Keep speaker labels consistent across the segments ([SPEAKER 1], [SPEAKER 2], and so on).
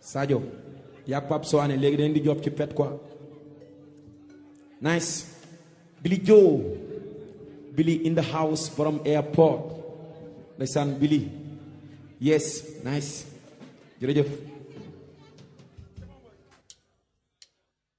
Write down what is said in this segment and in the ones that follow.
[SPEAKER 1] Sadio yaa Pape Soane léegi dañ di job ci pet quoi nice Billy Joe Billy in the house borom airport ndeysaan Billy yes nice jërëjëf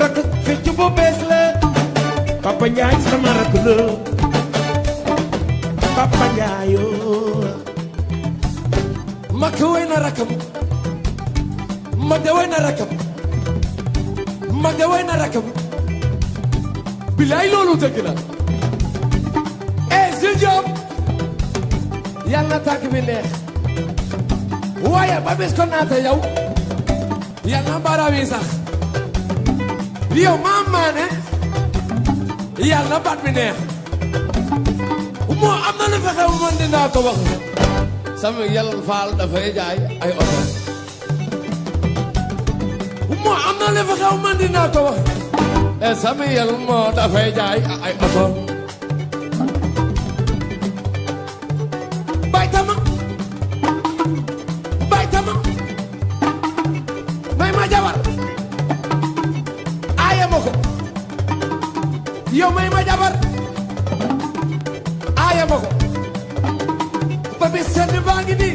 [SPEAKER 1] rakk fecc bu bees la Papa Njaay sama rakk la Papa Njaay oo
[SPEAKER 2] Mag woy na rakkam Mag de woy na rakkam Mag de woy na rakkam Bilaay loolu dëgg la Eh Sil Diop Yàlla na tànk bi neex waaye ba bis ko naata yow yàlla na baaraam yi sax yow maam maa ne yàlla na baat bi neex moo am na lu fexe bu man dinaa ko wax sama yàlla faal dafay jaay ay oto moo am na lu fexe bu man dinaa ko wax e sama yàlla moo dafay jaay ay oto bay tama bay tama may ma jabar aaye ma ko yow may ma jabar aaye ma ko ba bi sedd baa ngi nii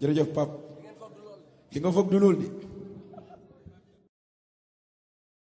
[SPEAKER 1] jërëjëf pap li nga foog du loolu di